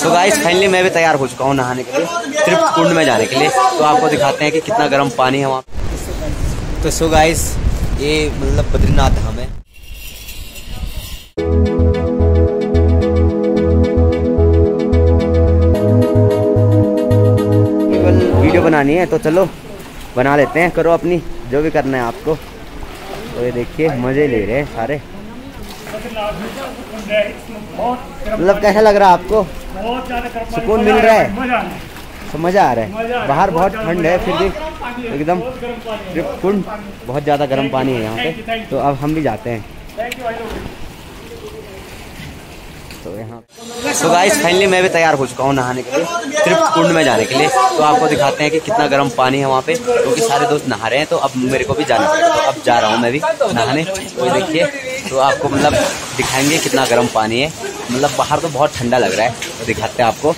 So guys finally मैं भी तैयार हो चुका हूँ नहाने के लिए सिर्फ़ कुंड में जाने के लिए। तो आपको दिखाते हैं कि कितना गर्म पानी है वहाँ तो सो गाइस ये मतलब बद्रीनाथ धाम है। वीडियो बनानी है तो चलो, बना लेते हैं। करो अपनी, जो भी करना है आपको। तो ये देखिए, मज़े ले रहे हैं सारे। मतलब कैसा लग रहा है आपको? सुकून मिल रहा है? तो मज़ा आ रहा है। बाहर बहुत ठंड है फिर भी एकदम कुंड बहुत ज़्यादा गर्म पानी है यहाँ पे। तो अब हम भी जाते हैं। तो यहाँ तो गाइस फाइनली मैं भी तैयार हो चुका हूँ नहाने के लिए सिर्फ़ कुंड में जाने के लिए। तो आपको दिखाते हैं कि कितना गर्म पानी है वहाँ पे, क्योंकि तो सारे दोस्त नहा रहे हैं तो अब मेरे को भी जाना पड़ेगा। तो अब जा रहा हूँ मैं भी नहाने। तो देखिए तो आपको मतलब दिखाएँगे कितना गर्म पानी है। मतलब बाहर तो बहुत ठंडा लग रहा है। तो दिखाते हैं आपको।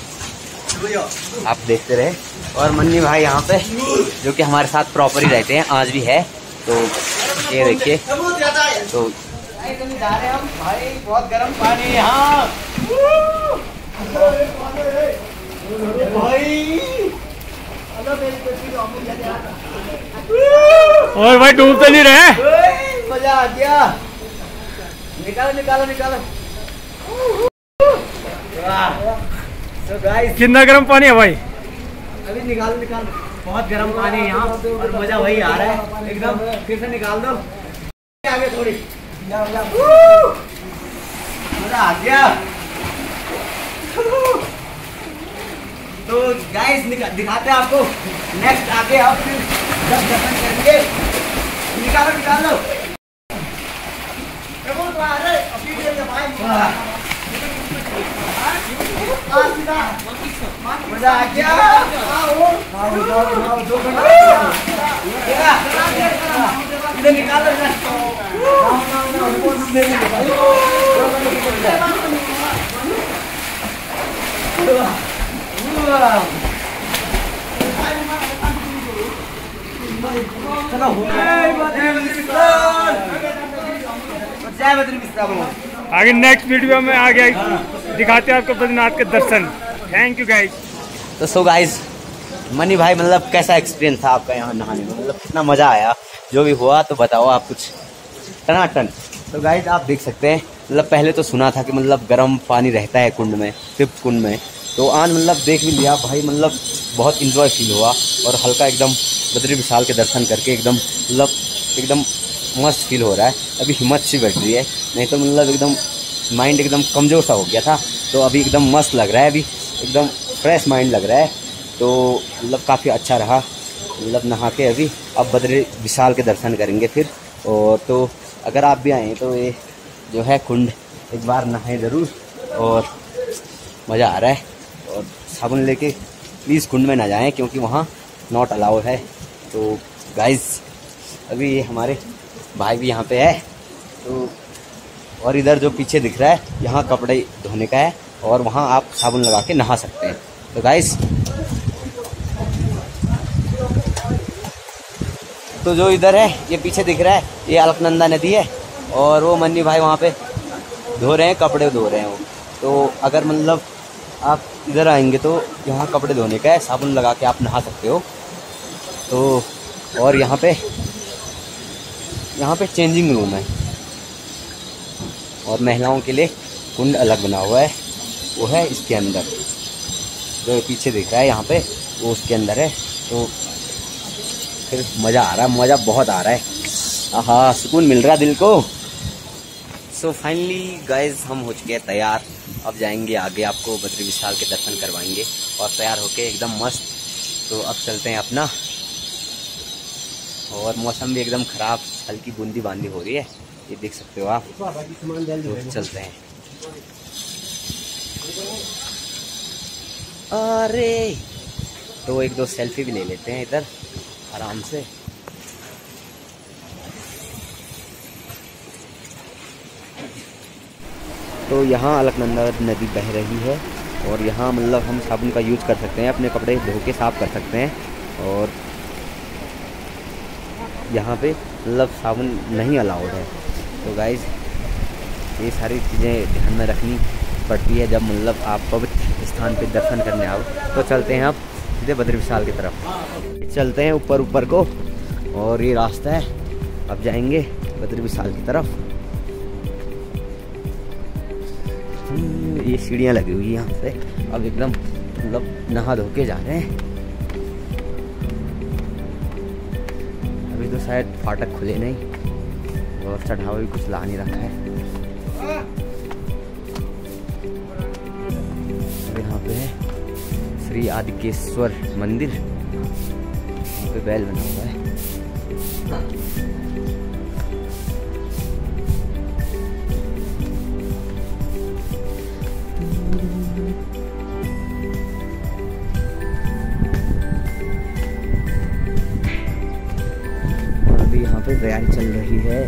आप देखते रहे। और मन्नी भाई यहाँ पे, जो कि हमारे साथ प्रॉपर ही रहते हैं, आज भी है। तो ये देखिए तो जा रहे हम? भाई बहुत गर्म पानी यहाँ। और भाई डूब तो नहीं रहे? मज़ा आ गया। निकालो निकालो निकालो। तो कितना गर्म पानी है भाई? अभी निकालो निकालो। बहुत गर्म पानी है यहाँ और मज़ा वही आ रहा है। एकदम फिर से निकाल दो। आगे थोड़ी। मज़ा आ गया तो गाइस दिखाते हैं आपको। नेक्स्ट आगे आप फिर जब दर्शन करेंगे। निकालो निकालो। मज़ा आ गया। निकालो आगे नेक्स्ट वीडियो में आगे दिखाते हैं आपको बद्रीनाथ के दर्शन। थैंक यू गाइज़ तो सो गाइज़ मनी भाई मतलब कैसा एक्सपीरियंस था आपका यहाँ नहाने में? मतलब कितना मज़ा आया। जो भी हुआ तो बताओ आप कुछ। टनाटन। तो गाइस आप देख सकते हैं मतलब पहले तो सुना था कि मतलब गर्म पानी रहता है कुंड में सिर्फ़ कुंड में। तो आज मतलब देख भी लिया, भाई मतलब बहुत इन्जॉय फील हुआ और हल्का एकदम बद्री विशाल के दर्शन करके एकदम मतलब एकदम मस्त फील हो रहा है। अभी हिम्मत सी बैठ रही है, नहीं तो मतलब एकदम माइंड एकदम कमज़ोर सा हो गया था। तो अभी एकदम मस्त लग रहा है, अभी एकदम फ्रेश माइंड लग रहा है। तो मतलब काफ़ी अच्छा रहा मतलब नहा के अभी। अब बद्री विशाल के दर्शन करेंगे फिर, और तो अगर आप भी आएँ तो ये जो है कुंड, एक बार नहाएँ ज़रूर, और मज़ा आ रहा है। और साबुन लेके प्लीज़ कुंड में ना जाएँ, क्योंकि वहाँ नॉट अलाउ है। तो गाइस अभी हमारे भाई भी यहाँ पे है। तो और इधर जो पीछे दिख रहा है, यहाँ कपड़े धोने का है, और वहाँ आप साबुन लगा के नहा सकते हैं। तो गाइस तो जो इधर है, ये पीछे दिख रहा है, ये अलकनंदा नदी है, और वो मन्नी भाई वहाँ पे धो रहे हैं, कपड़े धो रहे हैं वो। तो अगर मतलब आप इधर आएँगे तो यहाँ कपड़े धोने का है, साबुन लगा के आप नहा सकते हो। तो और यहाँ पे यहाँ पे चेंजिंग रूम है। और महिलाओं के लिए कुंड अलग बना हुआ है, वो है इसके अंदर। जो पीछे दिख रहा है यहाँ पे, वो उसके अंदर है। तो फिर मज़ा आ रहा है, मज़ा बहुत आ रहा है। हाँ सुकून मिल रहा दिल को। सो फाइनली गाइज़ हम हो चुके हैं तैयार। अब जाएँगे आगे आपको बद्री विशाल के दर्शन करवाएँगे और तैयार होके एकदम मस्त। तो अब चलते हैं अपना। और मौसम भी एकदम ख़राब, हल्की बूंदी बांदी हो रही है। ये देख सकते हो आप। तो चलते हैं। अरे! तो एक दो सेल्फी भी ले लेते हैं इधर। आराम से। तो यहाँ अलकनंदा नदी बह रही है और यहाँ मतलब हम साबुन का यूज़ कर सकते हैं, अपने कपड़े धो के साफ़ कर सकते हैं और यहाँ पे मतलब साबुन नहीं अलाउड है। तो गाइज़ ये सारी चीज़ें ध्यान में रखनी पड़ती है जब मतलब आप पवित्र स्थान पे दर्शन करने आओ। तो चलते हैं अब। सीधे बद्र विशाल की तरफ़। चलते हैं ऊपर ऊपर को, और ये रास्ता है। अब जाएँगे बद्र विशाल की तरफ़। ये सीढ़ियाँ लगी हुई हैं यहाँ से अब एकदम मतलब नहा धो के जा रहे हैं। अभी तो शायद फाटक खुले नहीं, और चढ़ावा भी कुछ ला नहीं रखा है। श्री आदिकेश्वर मंदिर यहाँ पे बैल बना हुआ है। और अभी यहाँ पे तैयारी चल रही है।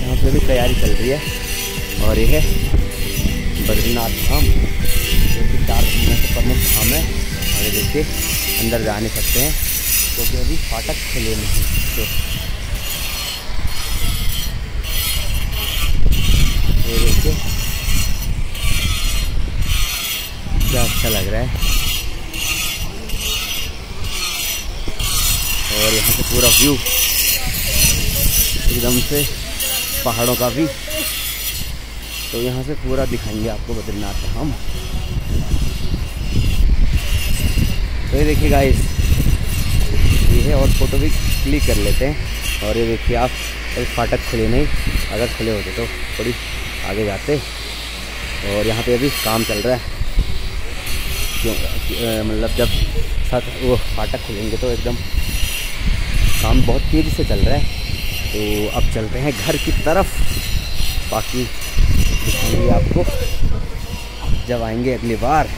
यहाँ पे भी तैयारी चल रही है और ये है बद्रीनाथ धाम, जो कि चार से प्रमुख धाम है। और देखिए, अंदर जा नहीं सकते हैं, क्योंकि तो अभी फाटक खुले नहीं तो ये देखिए। क्या अच्छा लग रहा है। और यहाँ से पूरा व्यू, एकदम से पहाड़ों का भी तो यहाँ से पूरा दिखाएँगे आपको बद्रीनाथ का हम। तो ये देखिए गाइस ये है और फ़ोटो भी क्लिक कर लेते हैं। और ये देखिए आप अभी फाटक खुले नहीं, अगर खुले होते तो थोड़ी आगे जाते। और यहाँ पे अभी काम चल रहा है। क्यों? मतलब जब साथ वो फाटक खुलेंगे तो एकदम काम बहुत तेज़ी से चल रहा है। तो अब चलते हैं घर की तरफ़। बाकी दिखाएँगे आपको जब आएँगे अगली बार।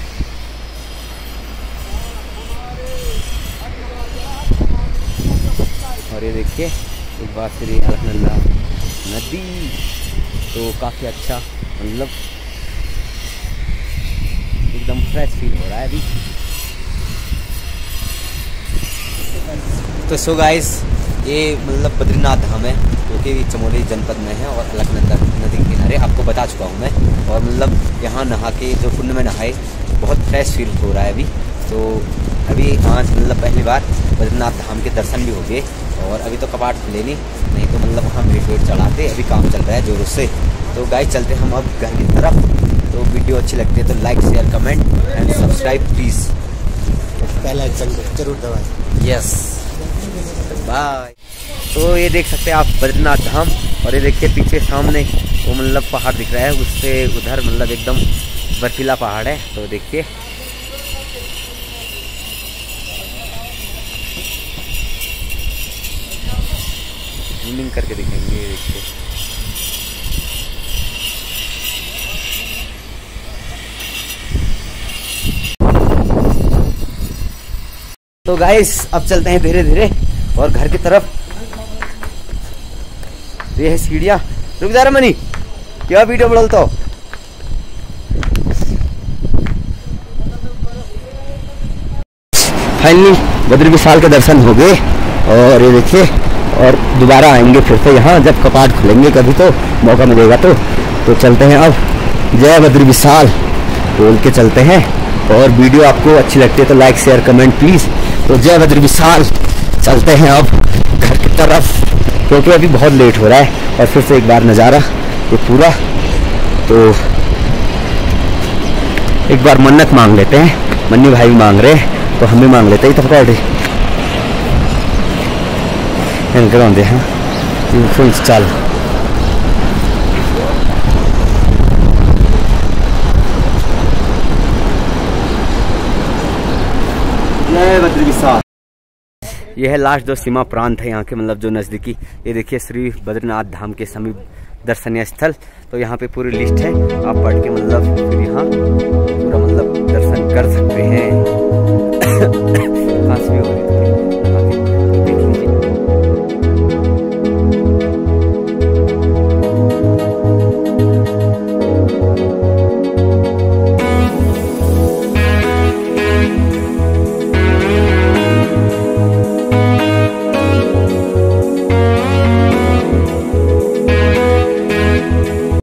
और ये देखिए, एक बार श्री अलकनंदा नदी तो काफ़ी अच्छा मतलब एकदम फ्रेश फील हो रहा है अभी। तो सो गाइस ये मतलब बद्रीनाथ धाम है, जो कि चमोली जनपद में है और अलकनंदा नदी के बता चुका हूँ मैं। और मतलब यहाँ नहा के जो कुंड में नहाए बहुत फ्रेश फील हो रहा है अभी। तो अभी आज मतलब पहली बार बद्रीनाथ धाम के दर्शन भी हो गए और अभी तो कपाट खुले नहीं नहीं तो मतलब वहाँ भेट वेट चढ़ाते अभी काम चल रहा है जोरों से। तो गाइस चलते हम अब घर की तरफ़। तो वीडियो अच्छी लगती है तो like share comment and subscribe please पहला ज़रूर दबाएँ। यस बाय तो ये देख सकते हैं आप बद्रीनाथ धाम। और ये देखिए, पीछे सामने वो मतलब पहाड़ दिख रहा है, उससे उधर मतलब एकदम बर्फीला पहाड़ है। तो देखिए। जूमिंग करके दिखेंगे देखिए। तो गाइस अब चलते हैं धीरे धीरे और घर की तरफ़। ये है सीढ़िया। रुक जा रहा मनी। क्या वीडियो बोलता हो? फाइनली बद्री विशाल के दर्शन हो गए और ये देखिए, और दोबारा आएँगे फिर से यहाँ, जब कपाट खुलेंगे कभी तो मौका मिलेगा तो। तो चलते हैं अब। जय बद्री विशाल। बोल के चलते हैं। और वीडियो आपको अच्छी लगती है तो लाइक शेयर कमेंट प्लीज़ तो जय बद्री विशाल। चलते हैं अब घर की तरफ़। क्योंकि अभी बहुत लेट हो रहा है और फिर से एक बार नज़ारा ये पूरा। तो एक बार मन्नत मांग लेते हैं। मन्नी भाई भी मांग रहे हैं तो हम भी मांग लेते हैं। तो पकड़ इनकर हैं फुल चल। जय बद्री विशाल ये है लास्ट जो सीमा प्रांत है यहाँ के मतलब जो नज़दीकी। ये देखिए श्री बद्रीनाथ धाम के समीप दर्शनीय स्थल। तो यहाँ पे पूरी लिस्ट है। आप पढ़ के मतलब फिर यहाँ पूरा मतलब दर्शन कर सकते हैं। काश भी हो रही